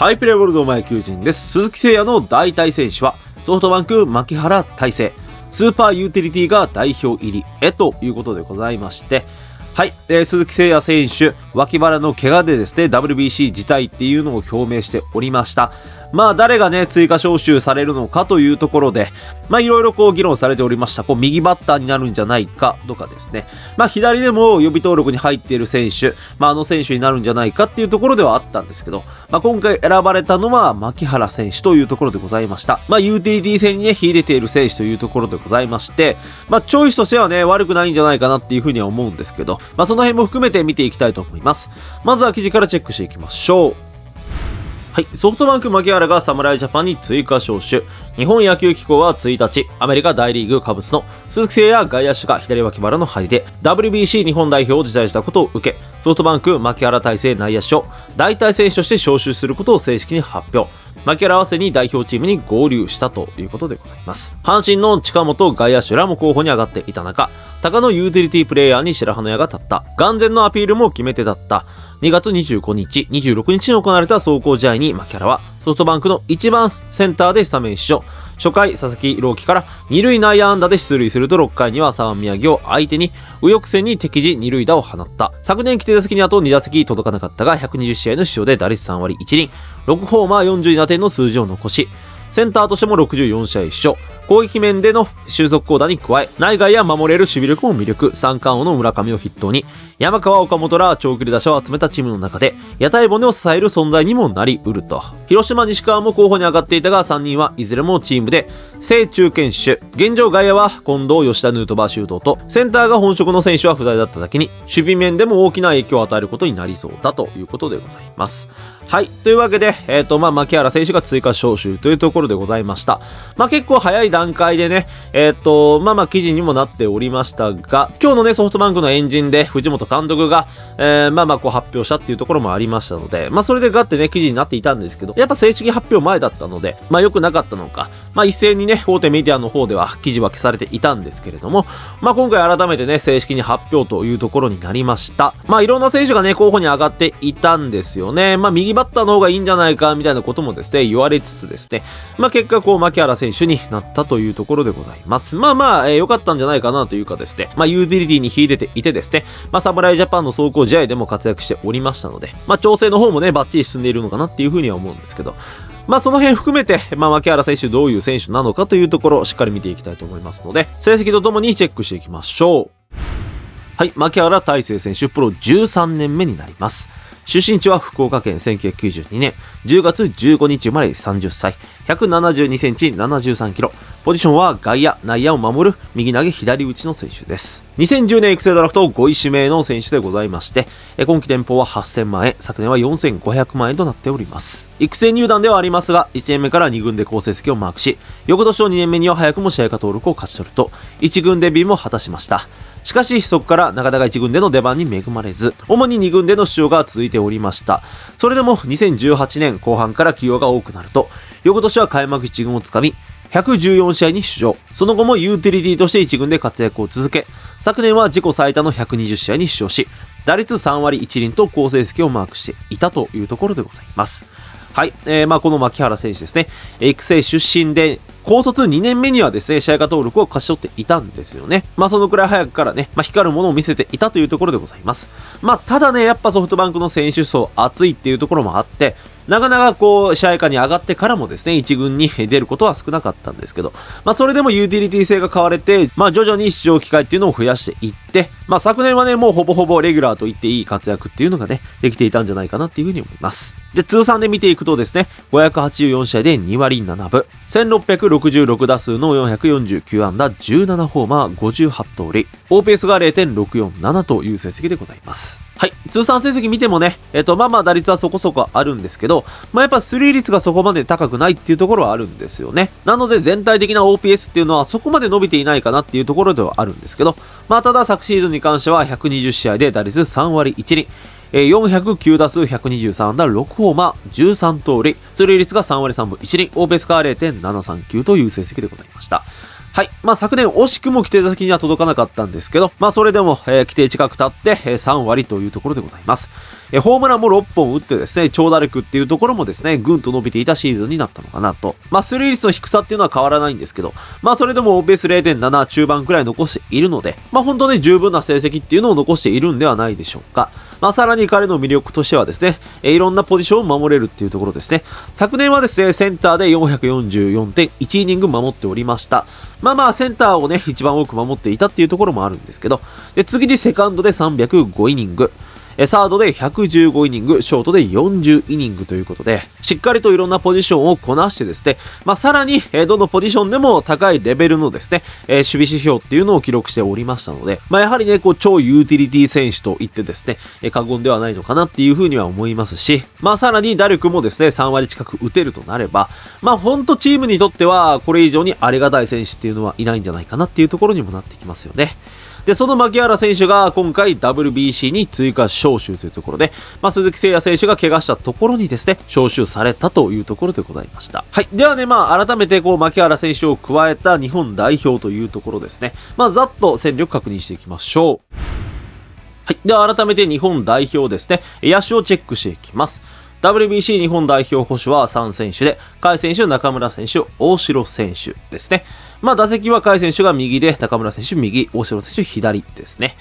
ハイプレーボールド前求人です。鈴木誠也の代替選手は、ソフトバンク牧原大成、スーパーユーティリティが代表入りへということでございまして、はい、えー、鈴木誠也選手、脇腹の怪我でですね、WBC 辞退っていうのを表明しておりました。まあ誰がね、追加招集されるのかというところで、まあいろいろこう議論されておりました。こう右バッターになるんじゃないかとかですね。まあ左でも予備登録に入っている選手、まああの選手になるんじゃないかっていうところではあったんですけど、まあ今回選ばれたのは牧原選手というところでございました。まあ UTD 戦にね、秀でている選手というところでございまして、まあチョイスとしてはね、悪くないんじゃないかなっていうふうには思うんですけど、まあその辺も含めて見ていきたいと思います。まずは記事からチェックしていきましょう。はい、ソフトバンク牧原が侍ジャパンに追加招集。日本野球機構は1日、アメリカ大リーグカブスの鈴木誠也外野手が左脇腹の張りで WBC 日本代表を辞退したことを受け、ソフトバンク牧原大成内野手を代替選手として招集することを正式に発表。牧原合わせに代表チームに合流したということでございます。阪神の近本外野手らも候補に上がっていた中、高野ユーティリティプレイヤーに白羽の矢が立った。眼前のアピールも決め手だった。2月25日、26日に行われた走行試合に牧原はソフトバンクの1番センターでスタメン出場。初回、佐々木朗希から2塁内野安打で出塁すると6回には沢宮城を相手に右翼線に敵地2塁打を放った。昨年規定打席にあと2打席届かなかったが120試合の出場で打率3割1厘、6ホーマー42打点の数字を残し、センターとしても64試合出場。攻撃面での収束高打に加え、内外や守れる守備力も魅力、三冠王の村上を筆頭に、山川岡本ら長距離打者を集めたチームの中で、屋台骨を支える存在にもなりうると。広島西川も候補に上がっていたが、3人はいずれもチームで、正中堅手、現状外野は近藤、吉田、ヌートバー、周東と、センターが本職の選手は不在だっただけに、守備面でも大きな影響を与えることになりそうだということでございます。はい。というわけで、えっ、ー、と、まあ、牧原選手が追加招集というところでございました。まあ、結構早い段階でね、えっ、ー、と、まあまあ、記事にもなっておりましたが、今日のね、ソフトバンクのエンジンで藤本監督が、えー、まあまあ、こう発表したっていうところもありましたので、まあ、それでガッてね、記事になっていたんですけど、やっぱ正式発表前だったので、まあ、良くなかったのか、まあ、一斉にね、大手メディアの方では記事は消されていたんですけれども、まあ、今回改めてね、正式に発表というところになりました。まあ、いろんな選手がね、候補に上がっていたんですよね。まあ、右バッターの方がいいんじゃないかみたいなこともですね、言われつつですね、まあ結果こう、牧原選手になったというところでございます。まあまあ、えー、良かったんじゃないかなというかですね、まあユーティリティに秀でていてですね、まあ侍ジャパンの走行試合でも活躍しておりましたので、まあ調整の方もね、バッチリ進んでいるのかなっていうふうには思うんですですけど、まあその辺含めて、まあ牧原選手どういう選手なのかというところをしっかり見ていきたいと思いますので、成績とともにチェックしていきましょう。はい、牧原大成選手、プロ13年目になります。出身地は福岡県1992年10月15日生まれ30歳、172センチ73キロ。ポジションは外野、内野を守る右投げ左打ちの選手です。2010年育成ドラフト5位指名の選手でございまして、今季年俸は8000万円、昨年は4500万円となっております。育成入団ではありますが、1年目から2軍で好成績をマークし、翌年の2年目には早くも試合化登録を勝ち取ると、1軍デビューも果たしました。しかし、そこから中田が1軍での出番に恵まれず、主に2軍での出場が続いておりました。それでも2018年後半から起用が多くなると、翌年は開幕1軍をつかみ、114試合に出場。その後もユーティリティとして1軍で活躍を続け、昨年は自己最多の120試合に出場し、打率3割1厘と好成績をマークしていたというところでございます。はい。えー、まあ、この牧原選手ですね。育成出身で、高卒2年目にはですね、試合化登録を勝ち取っていたんですよね。まあ、そのくらい早くからね、まあ、光るものを見せていたというところでございます。まあ、ただね、やっぱソフトバンクの選手層熱いっていうところもあって、なかなかこう、試合下に上がってからもですね、1軍に出ることは少なかったんですけど、まあそれでもユーティリティ性が買われて、まあ徐々に出場機会っていうのを増やしていって、まあ昨年はね、もうほぼほぼレギュラーと言っていい活躍っていうのがね、できていたんじゃないかなっていうふうに思います。で、通算で見ていくとですね、584試合で2割7分、1666打数の449安打、17ホーマー、58通り、OPS が0.647という成績でございます。はい。通算成績見てもね、えっ、と、まあまあ打率はそこそこあるんですけど、まあやっぱスリー率がそこまで高くないっていうところはあるんですよね。なので全体的な OPS っていうのはそこまで伸びていないかなっていうところではあるんですけど、まあただ昨シーズンに関しては120試合で打率3割1厘。え409打数123安打6ホーマー13通り、出塁率が3割3分1厘、オーベスカー0.739という成績でございました。はい。まあ、昨年惜しくも規定打席には届かなかったんですけど、まあ、それでも、えー、規定近く経って、えー、3割というところでございます。えー、ホームランも6本打ってですね、長打力っていうところもですね、ぐんと伸びていたシーズンになったのかなと。まあ、スリー率の低さっていうのは変わらないんですけど、まあ、それでもベース0.7中盤くらい残しているので、まあ、本当ね、十分な成績っていうのを残しているんではないでしょうか。まあ、さらに彼の魅力としてはですね、いろんなポジションを守れるっていうところですね。昨年はですね、センターで444.1イニング守っておりました。まあまあ、センターをね、一番多く守っていたっていうところもあるんですけど、で次にセカンドで305イニング。サードで115イニング、ショートで40イニングということで、しっかりといろんなポジションをこなしてですね、まあ、さらに、どのポジションでも高いレベルのですね、守備指標っていうのを記録しておりましたので、まあ、やはりね、こう、超ユーティリティ選手と言ってですね、過言ではないのかなっていうふうには思いますし、まあ、さらに打力もですね、3割近く打てるとなれば、まあ、ほんとチームにとっては、これ以上にありがたい選手っていうのはいないんじゃないかなっていうところにもなってきますよね。で、その牧原選手が今回 WBC に追加招集というところで、まあ、鈴木誠也選手が怪我したところにですね、招集されたというところでございました。はい。ではね、まあ、改めてこう、牧原選手を加えた日本代表というところですね。まあ、ざっと戦力確認していきましょう。はい。では改めて日本代表ですね、野手をチェックしていきます。WBC 日本代表保守は3選手で、甲斐選手、中村選手、大城選手ですね。まあ、打席は甲斐選手が右で、中村選手右、大城選手左ですね。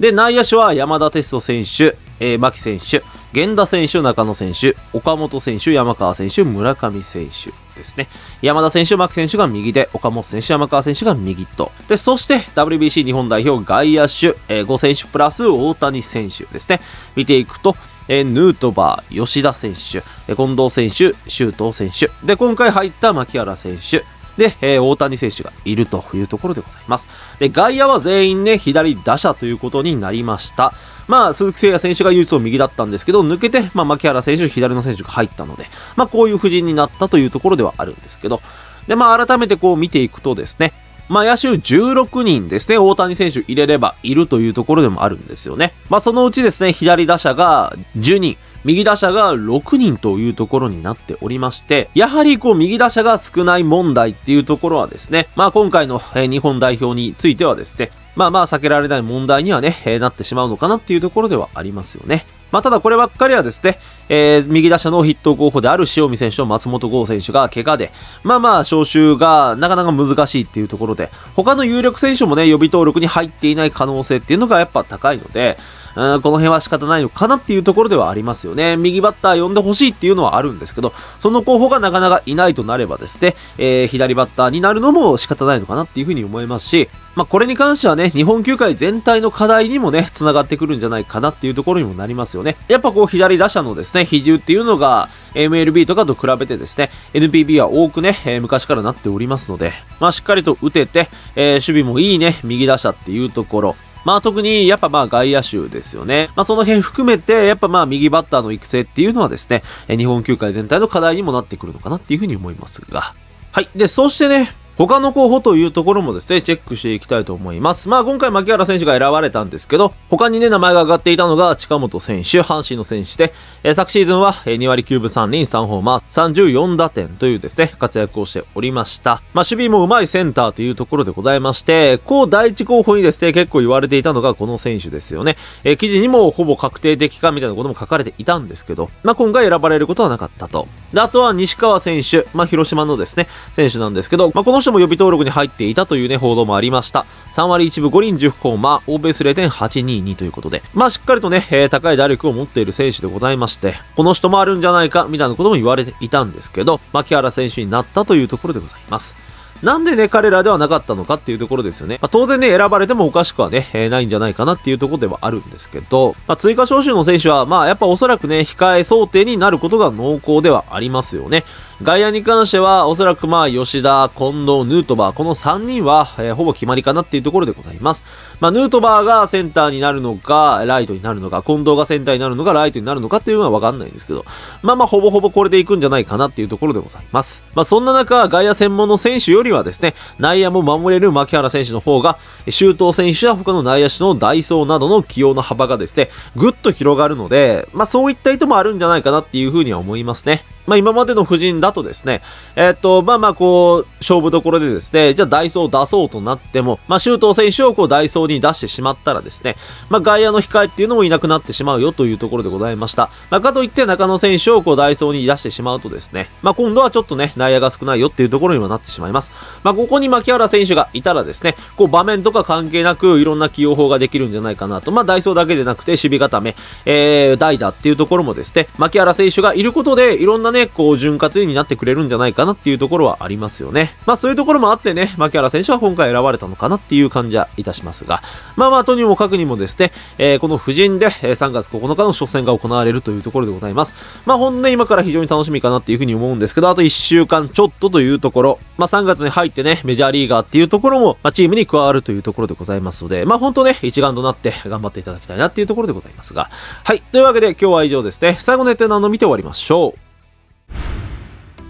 で、内野手は山田哲人選手、えー、牧選手、源田選手、中野選手、岡本選手、山川選手、村上選手ですね。山田選手、牧選手が右で、岡本選手、山川選手が右と。で、そして WBC 日本代表外野手、えー、5選手プラス大谷選手ですね。見ていくと、えー、ヌートバー、吉田選手、近藤選手、周東選手、で、今回入った牧原選手、で、えー、大谷選手がいるというところでございます。で、外野は全員ね、左打者ということになりました。まあ、鈴木誠也選手が唯一を右だったんですけど、抜けて、まあ、牧原選手、左の選手が入ったので、まあ、こういう布陣になったというところではあるんですけど、で、まあ、改めてこう見ていくとですね、まあ、野手16人ですね、大谷選手入れればいるというところでもあるんですよね。まあ、そのうちですね、左打者が10人、右打者が6人というところになっておりまして、やはりこう右打者が少ない問題っていうところはですね、まあ今回の日本代表についてはですね、まあまあ避けられない問題にはね、なってしまうのかなっていうところではありますよね。まあ、ただこればっかりはですね、えー、右打者の筆頭候補である塩見選手と松本剛選手が怪我で、まあまあ、招集がなかなか難しいっていうところで、他の有力選手もね、予備登録に入っていない可能性っていうのがやっぱ高いので、この辺は仕方ないのかなっていうところではありますよね。右バッター呼んでほしいっていうのはあるんですけど、その候補がなかなかいないとなればですね、えー、左バッターになるのも仕方ないのかなっていうふうに思いますし、まあ、これに関してはね、日本球界全体の課題にもね、繋がってくるんじゃないかなっていうところにもなりますよね。やっぱこう、左打者のですね、比重っていうのが、MLB とかと比べてですね、NPB は多くね、えー、昔からなっておりますので、まあ、しっかりと打てて、えー、守備もいいね、右打者っていうところ、まあ特にやっぱまあ外野手ですよね。まあその辺含めて、やっぱまあ右バッターの育成っていうのはですね、日本球界全体の課題にもなってくるのかなっていうふうに思いますが。はい。で、そしてね、他の候補というところもですね、チェックしていきたいと思います。まあ今回牧原選手が選ばれたんですけど、他にね、名前が挙がっていたのが近本選手、阪神の選手で、えー、昨シーズンは2割9分3厘3ホーマー、34打点というですね、活躍をしておりました。まあ守備も上手いセンターというところでございまして、こう第一候補にですね、結構言われていたのがこの選手ですよね。えー、記事にもほぼ確定的かみたいなことも書かれていたんですけど、まあ今回選ばれることはなかったと。で、あとは西川選手、まあ広島のですね、選手なんですけど、まあこの人も予備登録に入っていたというね、報道もありました。3割1分5厘10ホーマー、オーベース0.822ということで、まあしっかりとね、えー、高い打力を持っている選手でございまして、この人もあるんじゃないか、みたいなことも言われていたんですけど、牧原選手になったというところでございます。なんでね、彼らではなかったのかっていうところですよね。まあ、当然ね、選ばれてもおかしくはね、えー、ないんじゃないかなっていうところではあるんですけど、まあ、追加招集の選手は、まあ、やっぱおそらくね、控え想定になることが濃厚ではありますよね。外野に関しては、おそらくまあ、吉田、近藤、ヌートバー、この3人は、えー、ほぼ決まりかなっていうところでございます。まあ、ヌートバーがセンターになるのか、ライトになるのか、近藤がセンターになるのか、ライトになるのかっていうのはわかんないんですけど、まあまあ、ほぼほぼこれでいくんじゃないかなっていうところでございます。まあ、そんな中、外野専門の選手よりはですね、内野も守れる牧原選手の方が、周東選手や他の内野手のダイソーなどの起用の幅がですね、ぐっと広がるので、まあそういった意図もあるんじゃないかなっていうふうには思いますね。まあ今までの布陣だとですね、え、っと、まあまあこう、勝負どころでですね、じゃあダイソーを出そうとなっても、まあ周東選手をこうダイソーに出してしまったらですね、まあ外野の控えっていうのもいなくなってしまうよというところでございました。まあかといって中野選手をこうダイソーに出してしまうとですね、まあ今度はちょっとね、内野が少ないよっていうところにはなってしまいます。まあここに牧原選手がいたらですね、こう場面とか関係なくいろんな起用法ができるんじゃないかなと。まあダイソーだけでなくて守備固め、えー、代打っていうところもですね、牧原選手がいることでいろんなね、こう潤滑にになってくれるんじゃないかなっていうところはありますよね。まあそういうところもあってね、牧原選手は今回選ばれたのかなっていう感じはいたしますが、まあまあとにもかくにもですね、えー、この夫人で3月9日の初戦が行われるというところでございます。まあほんね、今から非常に楽しみかなっていうふうに思うんですけど、あと1週間ちょっとというところ、まあ3月に入ってね、メジャーリーガーっていうところも、まあ、チームに加わるというところでございますので、まあ本当ね、一丸となって頑張っていただきたいなっていうところでございますが、はい。というわけで今日は以上ですね。最後の予定のの見て終わりましょう。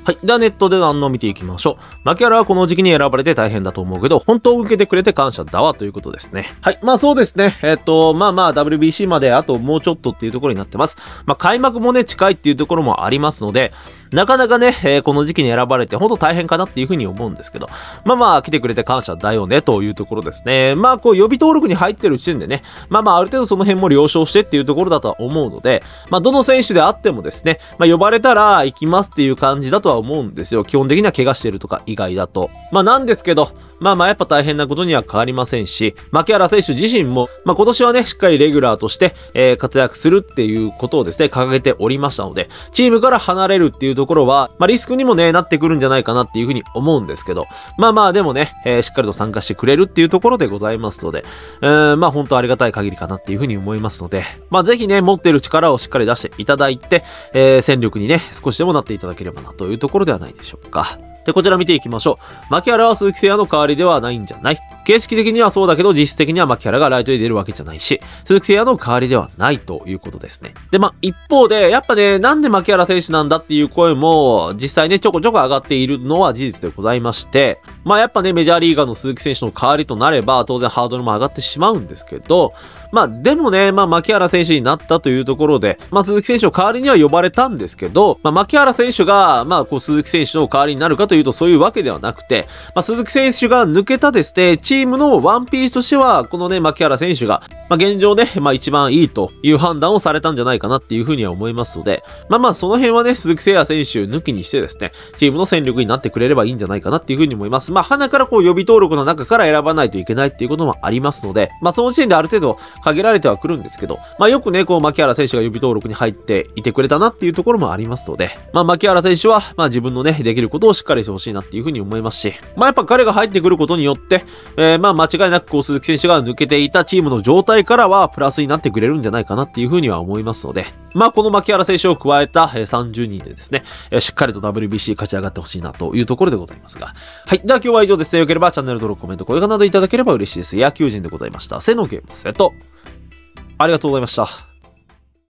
はい。ではネットでの反応を見ていきましょう。牧原はこの時期に選ばれて大変だと思うけど、本当を受けてくれて感謝だわということですね。はい。まあそうですね。えっ、と、まあまあ WBC まであともうちょっとっていうところになってます。まあ開幕もね、近いっていうところもありますので、なかなかね、えー、この時期に選ばれて本当大変かなっていうふうに思うんですけど、まあまあ来てくれて感謝だよねというところですね。まあこう予備登録に入ってる時点でね、まあまあある程度その辺も了承してっていうところだとは思うので、まあどの選手であってもですね、まあ呼ばれたら行きますっていう感じだとは思うんですよ。基本的には怪我してるとか以外だと。まあなんですけど、まあまあやっぱ大変なことには変わりませんし、牧原選手自身も、まあ今年はね、しっかりレギュラーとして、えー、活躍するっていうことをですね、掲げておりましたので、チームから離れるっていうところは、まあリスクにもね、なってくるんじゃないかなっていうふうに思うんですけど、まあまあでもね、えー、しっかりと参加してくれるっていうところでございますので、えー、まあ本当ありがたい限りかなっていうふうに思いますので、まあぜひね、持ってる力をしっかり出していただいて、えー、戦力にね、少しでもなっていただければなというところではないでしょうか。で、こちら見ていきましょう。牧原は鈴木誠也の代わりではないんじゃない形式的にはそうだけど、実質的には牧原がライトに出るわけじゃないし、鈴木誠也の代わりではないということですね。で、まあ、一方で、やっぱね、なんで牧原選手なんだっていう声も、実際ね、ちょこちょこ上がっているのは事実でございまして、まあ、やっぱね、メジャーリーガーの鈴木選手の代わりとなれば、当然ハードルも上がってしまうんですけど、まあ、でもね、まあ、牧原選手になったというところで、まあ、鈴木選手の代わりには呼ばれたんですけど、まあ、牧原選手が、まあ、こう、鈴木選手の代わりになるかというと、そういうわけではなくて、まあ、鈴木選手が抜けたですね、チームのワンピースとしては、このね、牧原選手が、まあ、現状ね、まあ、一番いいという判断をされたんじゃないかなっていうふうには思いますので、まあまあ、その辺はね、鈴木誠也選手抜きにしてですね、チームの戦力になってくれればいいんじゃないかなっていうふうに思います。まあ、鼻からこう、予備登録の中から選ばないといけないっていうこともありますので、まあ、その時点である程度限られてはくるんですけど、まあよくね、こう、牧原選手が予備登録に入っていてくれたなっていうところもありますので、まあ牧原選手は、まあ自分のね、できることをしっかりしてほしいなっていうふうに思いますし、まあやっぱ彼が入ってくることによって、えー、まあ間違いなくこう、鈴木選手が抜けていたチームの状態からはプラスになってくれるんじゃないかなっていうふうには思いますので、まあこの牧原選手を加えた30人でですね、しっかりと WBC 勝ち上がってほしいなというところでございますが。はい。では今日は以上ですね。よければチャンネル登録、コメント、高評価などいただければ嬉しいです。野球人でございました。背のゲームセット。ありがとうございました。